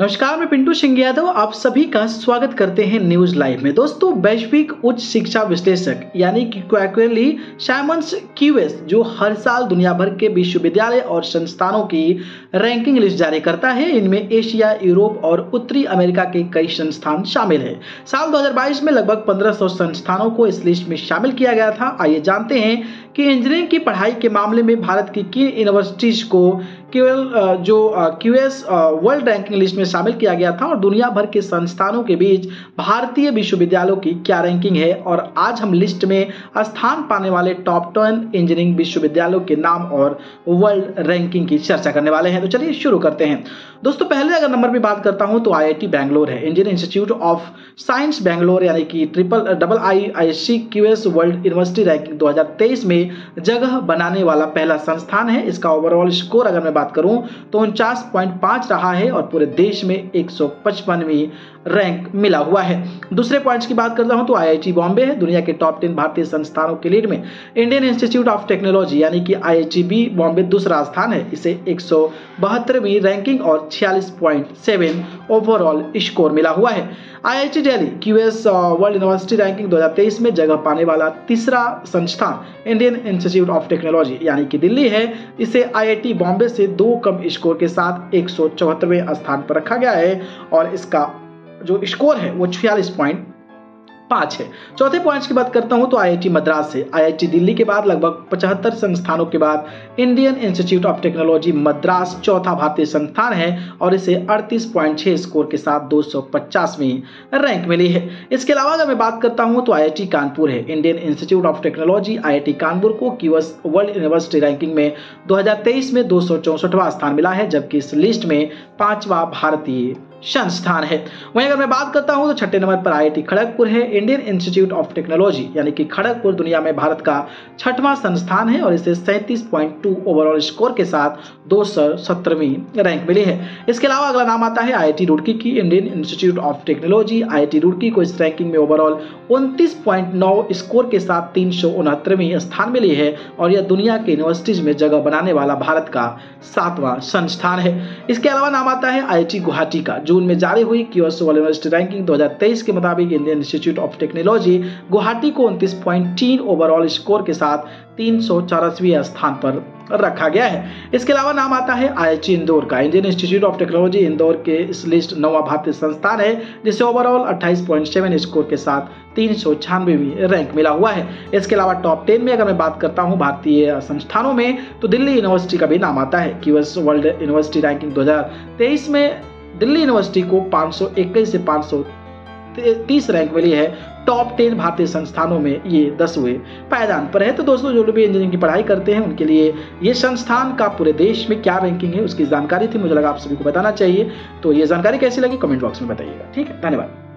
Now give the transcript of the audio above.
नमस्कार, मैं पिंटू सिंह यादव, आप सभी का स्वागत करते हैं न्यूज़ लाइव में। दोस्तों, वैश्विक उच्च शिक्षा विश्लेषक, यानी कि क्वैक्वेली साइमंस क्यूएस, जो हर साल दुनिया भर के विश्वविद्यालय और संस्थानों की रैंकिंग लिस्ट जारी करता है, इनमें एशिया, यूरोप और उत्तरी अमेरिका के कई संस्थान शामिल है। साल 2022 में लगभग 1500 संस्थानों को इस लिस्ट में शामिल किया गया था। आइए जानते हैं कि इंजीनियरिंग की पढ़ाई के मामले में भारत की किन यूनिवर्सिटीज को केवल जो क्यूएस वर्ल्ड रैंकिंग लिस्ट में शामिल किया गया था और दुनिया भर के संस्थानों के बीच भारतीय विश्वविद्यालयों की क्या रैंकिंग है और आज हम लिस्ट में स्थान पाने वाले टॉप टेन इंजीनियरिंग विश्वविद्यालयों के नाम और वर्ल्ड रैंकिंग की चर्चा करने वाले हैं। तो चलिए शुरू करते हैं। दोस्तों, पहले अगर नंबर में बात करता हूँ तो आईआईटी बैंगलोर है। Indian institute of science Bangalore, यानी कि triple, double I I C Q S world university ranking 2023 में जगह बनाने वाला पहला संस्थान है। इसका ओवरऑल स्कोर अगर मैं बात करूँ तो उनचास रहा है और पूरे देश में एक रैंक मिला हुआ है। दूसरे पॉइंट की बात करता हूँ तो आईआईटी बॉम्बे है, दुनिया के टॉप टेन भारतीय संस्थानों के लीड में। इंडियन इंस्टीट्यूट ऑफ़ टेक्नोलॉजी, यानी कि आईआईटी बॉम्बे दूसरा स्थान है, इसे एक रैंकिंग और 46.7 ओवरऑल स्कोर मिला हुआ है। IIT Delhi QS world university ranking 2023 में जगह पाने वाला तीसरा संस्थान इंडियन इंस्टीट्यूट ऑफ़ टेक्नोलॉजी यानी कि दिल्ली है। इसे आईआईटी बॉम्बे से दो कम स्कोर के साथ एक स्थान पर रखा गया है और इसका जो स्कोर है वो छियालीस पॉइंट पाँच है। चौथे पॉइंट्स की बात करता हूँ तो आईआईटी मद्रास से आईआईटी दिल्ली के बाद लगभग पचहत्तर संस्थानों के बाद Indian institute of technology Madras चौथा भारतीय संस्थान है और इसे 38.6 स्कोर के साथ 250वीं रैंक मिली है। इसके अलावा अगर मैं बात करता हूँ तो आईआईटी कानपुर है। Indian institute of technology IIT Kanpur को क्यूएस वर्ल्ड यूनिवर्सिटी रैंकिंग में दो हज़ार तेईस में दो स्थान मिला है, जबकि इस लिस्ट में पांचवा भारतीय संस्थान है। वहीं अगर मैं बात करता हूँ तो छठे नंबर पर आईआईटी खड़गपुर है, इंडियन इंस्टीट्यूट ऑफ़ टेक्नोलॉजी, यानी कि खड़गपुर दुनिया में भारत का छठवां संस्थान है और इसे 37.2 ओवरऑल स्कोर के साथ दो रैंक मिली है। इसके अलावा अगला नाम आता है आईआईटी रुड़की की, Indian institute of technology, IIT Roorkee को इस रैंकिंग में ओवरऑल उनतीस स्कोर के साथ तीन स्थान मिली है और यह दुनिया के यूनिवर्सिटीज में जगह बनाने वाला भारत का सातवां संस्थान है। इसके अलावा नाम आता है आईआईटी गुवाहाटी का जून में जारी हुई क्यूएस वर्ल्ड यूनिवर्सिटी रैंकिंग 2023 के मुताबिक Indian institute of technology Guwahati को उनतीस ओवरऑल स्कोर के साथ तीन स्थान पर रखा गया है। इसके अलावा नाम आता है आईआईटी इंदौर का। Indian institute of technology Indore के इस लिस्ट नवा भारतीय संस्थान है, जिसे ओवरऑल 28.7 स्कोर के साथ तीन रैंक मिला हुआ है। इसके अलावा टॉप टेन में अगर मैं बात करता हूँ भारतीय संस्थानों में तो दिल्ली यूनिवर्सिटी का भी नाम आता है। क्यूएस वर्ल्ड यूनिवर्सिटी रैंकिंग 2023 में दिल्ली यूनिवर्सिटी को 521 से 530 रैंक मिली है। टॉप टेन भारतीय संस्थानों में ये दसवें पायदान पर है तो दोस्तों, जो लोग भी इंजीनियरिंग की पढ़ाई करते हैं, उनके लिए ये संस्थान का पूरे देश में क्या रैंकिंग है, उसकी जानकारी थी, मुझे लगा आप सभी को बताना चाहिए। तो ये जानकारी कैसी लगी कमेंट बॉक्स में बताइएगा। ठीक है, धन्यवाद।